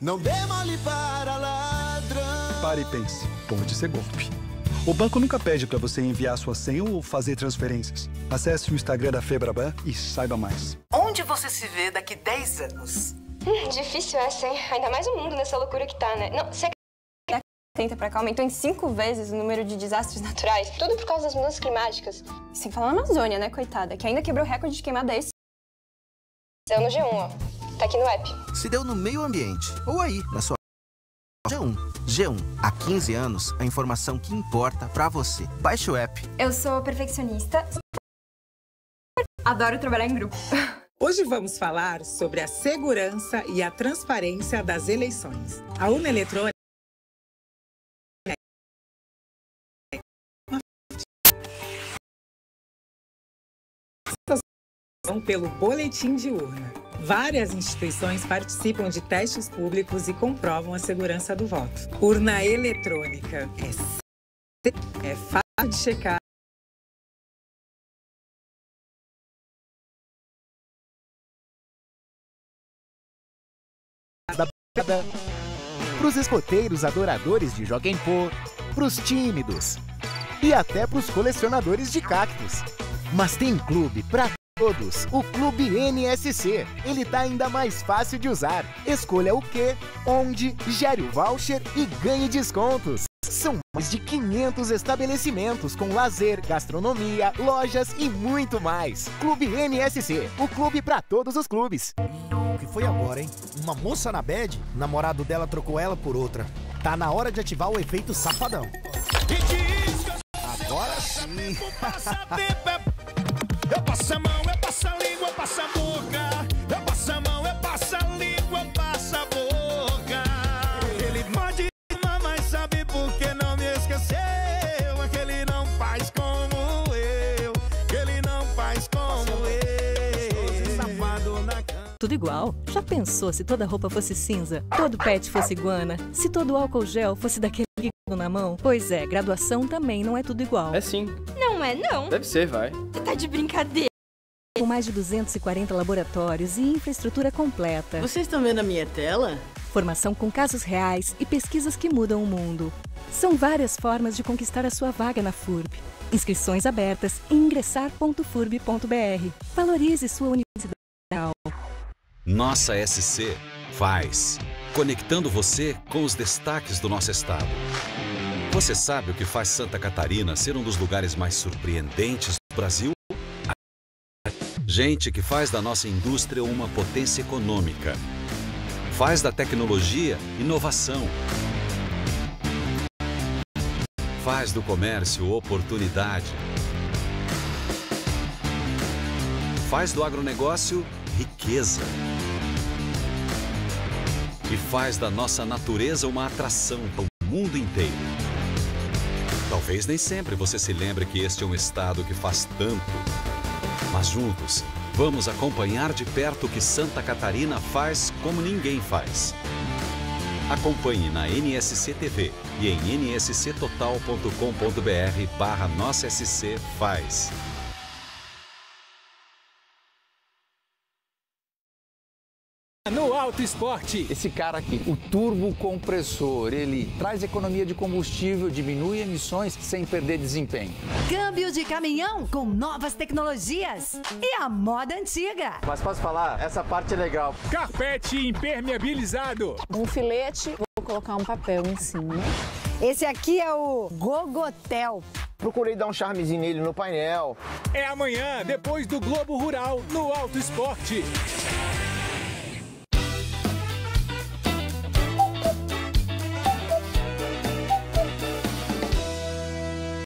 Não dê mole para ladrão. Pare e pense. Pode ser golpe. O banco nunca pede para você enviar sua senha ou fazer transferências. Acesse o Instagram da Febraban e saiba mais. Onde você se vê daqui 10 anos? Hum, difícil essa, hein? Ainda mais o mundo nessa loucura que tá, né? Não, você tenta pra cá aumentou em cinco vezes o número de desastres naturais. Tudo por causa das mudanças climáticas. Sem falar na Amazônia, né, coitada? Que ainda quebrou recorde de queimada esse. Saiu no G1, ó. Tá aqui no app. Se deu no meio ambiente. Ou aí, na sua G1. G1. Há 15 anos, a informação que importa pra você. Baixe o app. Eu sou perfeccionista. Adoro trabalhar em grupo. Hoje vamos falar sobre a segurança e a transparência das eleições. A urna eletrônica pelo boletim de urna. Várias instituições participam de testes públicos e comprovam a segurança do voto. Urna eletrônica é, é fácil de checar. Para os escoteiros adoradores de Joguem Pô, para os tímidos e até para os colecionadores de cactos. Mas tem clube para todos, o Clube NSC. Ele tá ainda mais fácil de usar. Escolha o que, onde, gere o voucher e ganhe descontos. São mais de 500 estabelecimentos com lazer, gastronomia, lojas e muito mais. Clube NSC, o clube para todos os clubes. O que foi agora, hein? Uma moça na bed, o namorado dela trocou ela por outra. Tá na hora de ativar o efeito safadão. Agora sim. Eu passo a mão, Tudo igual? Já pensou se toda roupa fosse cinza? Todo pet fosse iguana? Se todo álcool gel fosse daquele na mão? Pois é, graduação também não é tudo igual. É sim. Não é, não. Deve ser, vai. Você tá de brincadeira. Com mais de 240 laboratórios e infraestrutura completa. Vocês estão vendo a minha tela? Formação com casos reais e pesquisas que mudam o mundo. São várias formas de conquistar a sua vaga na FURB. Inscrições abertas em ingressar.furb.br. Valorize sua universidade. Nossa SC faz. Conectando você com os destaques do nosso estado. Você sabe o que faz Santa Catarina ser um dos lugares mais surpreendentes do Brasil? Gente que faz da nossa indústria uma potência econômica. Faz da tecnologia inovação. Faz do comércio oportunidade. Faz do agronegócio riqueza. E faz da nossa natureza uma atração para o mundo inteiro. Talvez nem sempre você se lembre que este é um estado que faz tanto. Mas juntos, vamos acompanhar de perto o que Santa Catarina faz como ninguém faz. Acompanhe na NSC TV e em nsctotal.com.br barra Nossa SC Faz. Auto Esporte. Esse cara aqui, o turbo compressor, ele traz economia de combustível, diminui emissões sem perder desempenho. Câmbio de caminhão com novas tecnologias e a moda antiga. Mas posso falar? Essa parte é legal. Carpete impermeabilizado. Um filete, vou colocar um papel em cima. Esse aqui é o Gogotel. Procurei dar um charmezinho nele no painel. É amanhã, depois do Globo Rural, no Auto Esporte.